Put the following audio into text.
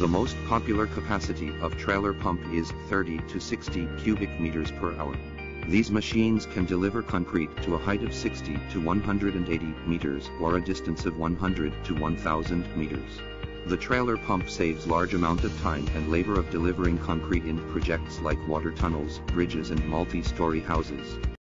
The most popular capacity of trailer pump is 30 to 60 cubic meters per hour. These machines can deliver concrete to a height of 60 to 180 meters or a distance of 100 to 1000 meters. The trailer pump saves large amount of time and labor of delivering concrete in projects like water tunnels, bridges and multi-story houses.